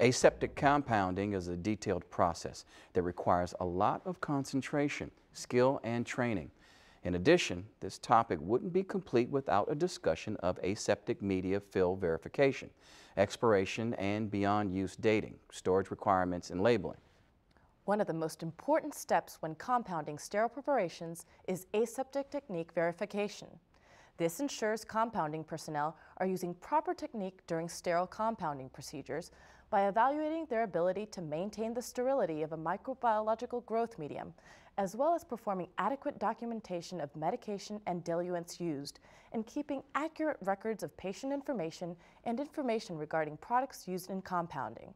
Aseptic compounding is a detailed process that requires a lot of concentration, skill, and training. In addition, this topic wouldn't be complete without a discussion of aseptic media fill verification, expiration and beyond use dating, storage requirements, and labeling. One of the most important steps when compounding sterile preparations is aseptic technique verification. This ensures compounding personnel are using proper technique during sterile compounding procedures by evaluating their ability to maintain the sterility of a microbiological growth medium, as well as performing adequate documentation of medication and diluents used, and keeping accurate records of patient information and information regarding products used in compounding.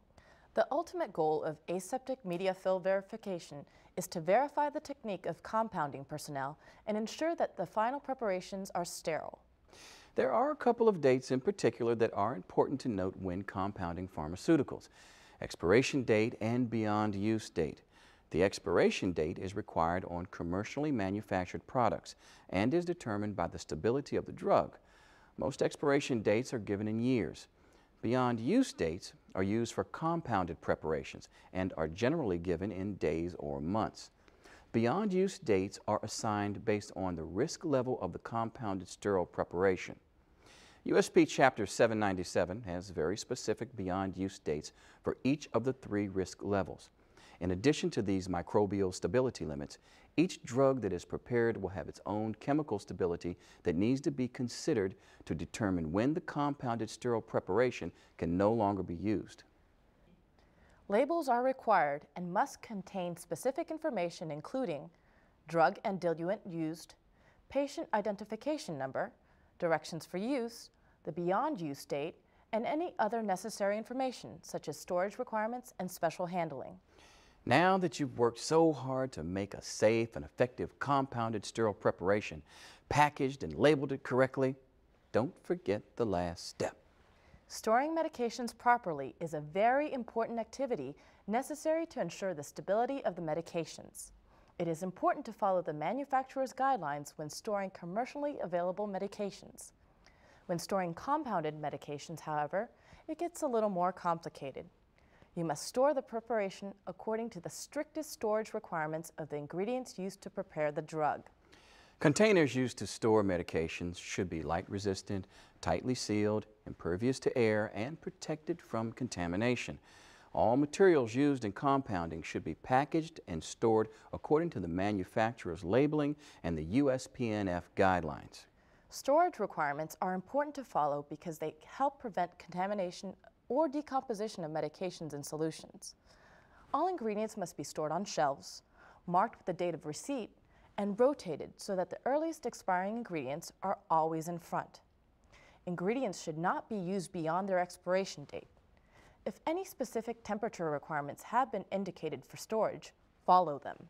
The ultimate goal of aseptic media fill verification is to verify the technique of compounding personnel and ensure that the final preparations are sterile. There are a couple of dates in particular that are important to note when compounding pharmaceuticals. Expiration date and beyond use date. The expiration date is required on commercially manufactured products and is determined by the stability of the drug. Most expiration dates are given in years. Beyond use dates are used for compounded preparations and are generally given in days or months. Beyond use dates are assigned based on the risk level of the compounded sterile preparation. USP Chapter 797 has very specific beyond use dates for each of the three risk levels. In addition to these microbial stability limits, each drug that is prepared will have its own chemical stability that needs to be considered to determine when the compounded sterile preparation can no longer be used. Labels are required and must contain specific information including drug and diluent used, patient identification number, directions for use, the beyond use date, and any other necessary information such as storage requirements and special handling. Now that you've worked so hard to make a safe and effective compounded sterile preparation, packaged and labeled it correctly, don't forget the last step. Storing medications properly is a very important activity necessary to ensure the stability of the medications. It is important to follow the manufacturer's guidelines when storing commercially available medications. When storing compounded medications, however, it gets a little more complicated. You must store the preparation according to the strictest storage requirements of the ingredients used to prepare the drug. Containers used to store medications should be light resistant, tightly sealed, impervious to air, and protected from contamination. All materials used in compounding should be packaged and stored according to the manufacturer's labeling and the USPNF guidelines. Storage requirements are important to follow because they help prevent contamination or decomposition of medications and solutions. All ingredients must be stored on shelves, marked with the date of receipt, and rotated so that the earliest expiring ingredients are always in front. Ingredients should not be used beyond their expiration date. If any specific temperature requirements have been indicated for storage, follow them.